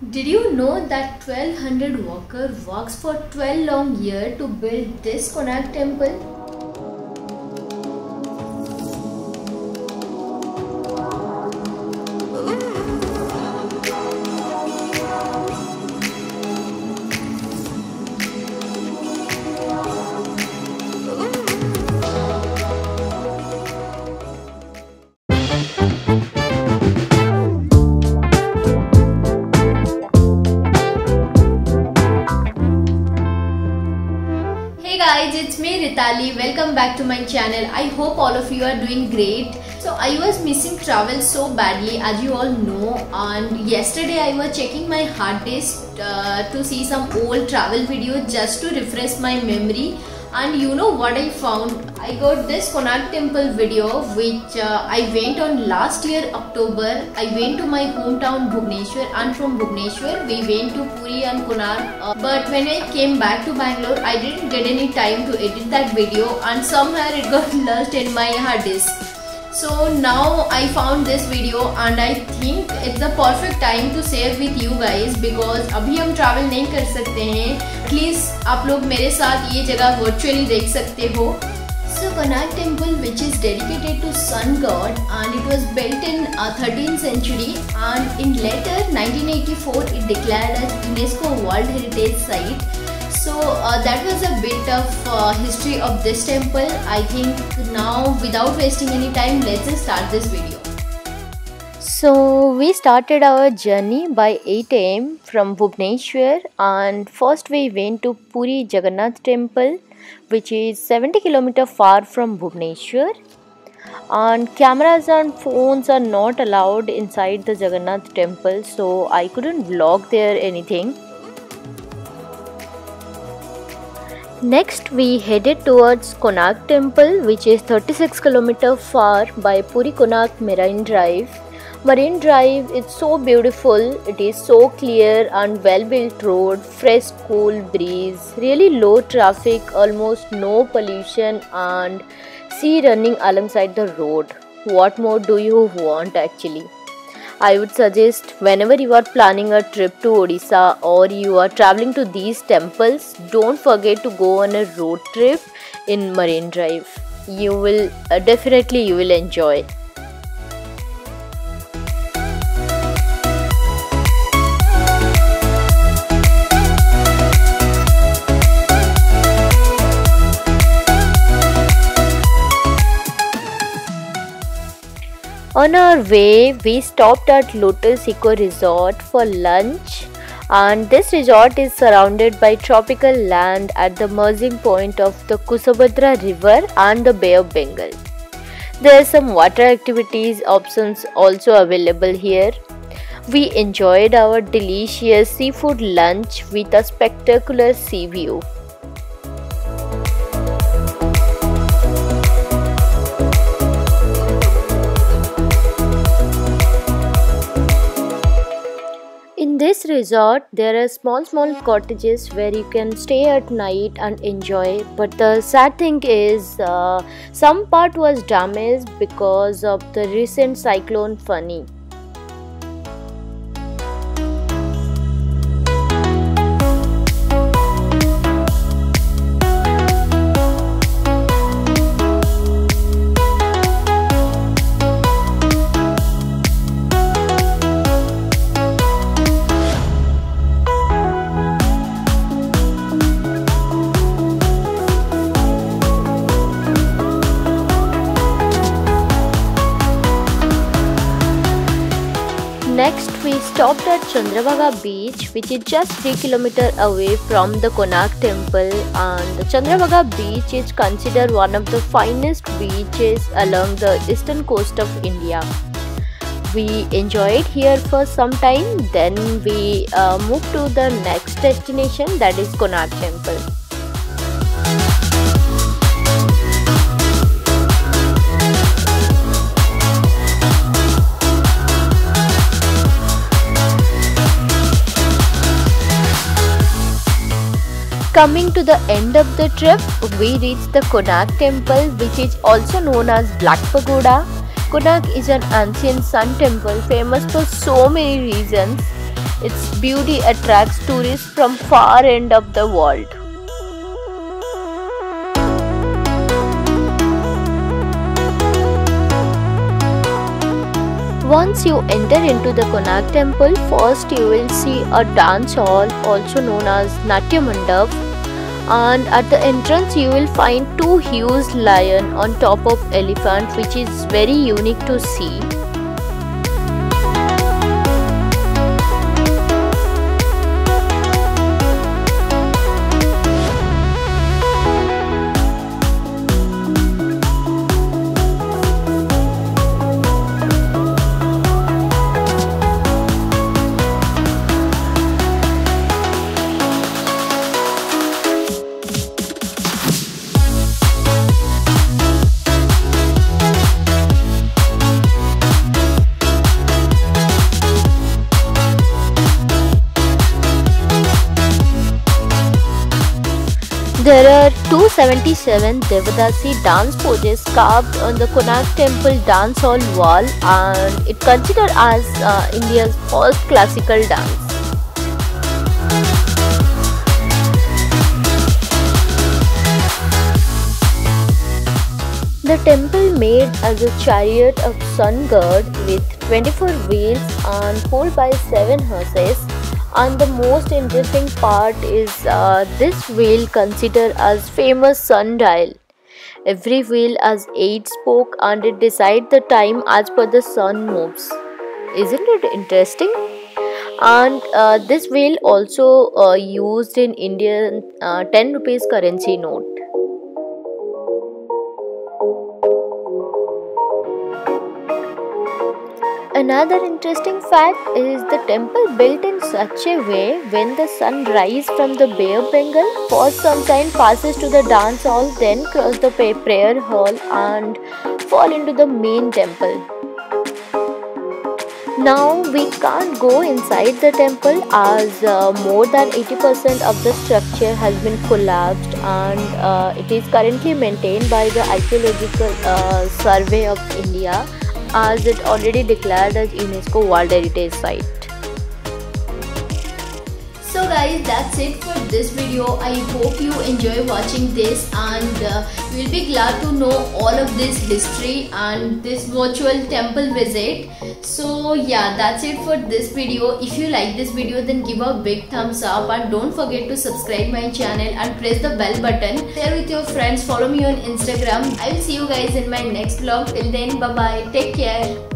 Did you know that 1200 worker works for 12 long year to build this Konark temple? Ritali. Welcome back to my channel. I hope all of you are doing great. So I was missing travel so badly as you all know and yesterday I was checking my hard disk uh, to see some old travel videos just to refresh my memory and you know what I found? I got this Konark temple video which uh, I went on last year October. I went to my hometown Bhubaneswar and from Bhubaneswar we went to Puri and Konark. Uh, but when I came back to Bangalore I didn't get any time to edit that video and somehow it got lost in my hard disk. So now I found this video and I think it's the perfect time to share with you guys because अभी हम travel नहीं कर सकते हैं at least आप लोग मेरे साथ ये जगह virtually देख सकते हो So Konark temple which is dedicated to sun god and it was built in uh, 13th century and in later 1984 it declared as UNESCO World Heritage Site so uh, that was a bit of uh, history of this temple. I think now without wasting any time let's just start this video. So we started our journey by 8 am from bhubaneswar and first we went to puri jagannath temple which is 70 km far from bhubaneswar. And cameras and phones are not allowed inside the jagannath temple so i couldn't vlog there anything Next, we headed towards Konark Temple, which is 36 km far by Puri Konark Marine Drive. Marine Drive is so beautiful. It is so clear and well-built road, fresh, cool breeze, really low traffic, almost no pollution, and sea running alongside the road. What more do you want actually? I would suggest whenever you are planning a trip to Odisha or you are traveling to these temples, don't forget to go on a road trip in Marine Drive. You will uh, definitely you will enjoy. On our way, we stopped at Lotus Eco Resort for lunch, and this resort is surrounded by tropical land at the merging point of the Kusabhadra River and the Bay of Bengal. There are some water activities options also available here. We enjoyed our delicious seafood lunch with a spectacular sea view. In this resort, there are small small cottages where you can stay at night and enjoy. But the sad thing is, uh, some part was damaged because of the recent cyclone Fani. At beach, which is just 3 km away from the Konark temple. And the Chandrabhaga beach is considered one of the finest beaches along the eastern coast of India. We enjoyed here for some time, then we uh, moved to the next destination that is Konark temple. Coming to the end of the trip, we reached the Konark temple, which is also known as Black Pagoda. Konark is an ancient sun temple famous for so many reasons. Its beauty attracts tourists from far end of the world. Once you enter into the Konark temple, first you will see a dance hall also known as Natya Mandap and at the entrance you will find two huge lion on top of elephant which is very unique to see. There are 277 Devadasi dance poses carved on the Konark Temple dance hall wall and it considered as uh, India's first classical dance. The temple made as a chariot of sun god with 24 wheels and pulled by 7 horses and the most interesting part is uh, this wheel considered as famous sundial. Every wheel has eight spoke and it decides the time as per the sun moves. Isn't it interesting? And uh, this wheel also uh, used in indian uh, 10 rupees currency note Another interesting fact is the temple built in such a way when the sun rises from the Bay of Bengal, for some time passes to the dance hall, then cross the prayer hall and fall into the main temple. Now we can't go inside the temple as uh, more than 80% of the structure has been collapsed and uh, it is currently maintained by the Archaeological uh, Survey of India as it already declared as UNESCO World Heritage Site. Guys that's it for this video. I hope you enjoy watching this and uh, you will be glad to know all of this history and this virtual temple visit. So yeah that's it for this video. If you like this video then give a big thumbs up and don't forget to subscribe my channel and press the bell button. Share with your friends. Follow me on Instagram. I will see you guys in my next vlog. Till then bye bye. Take care.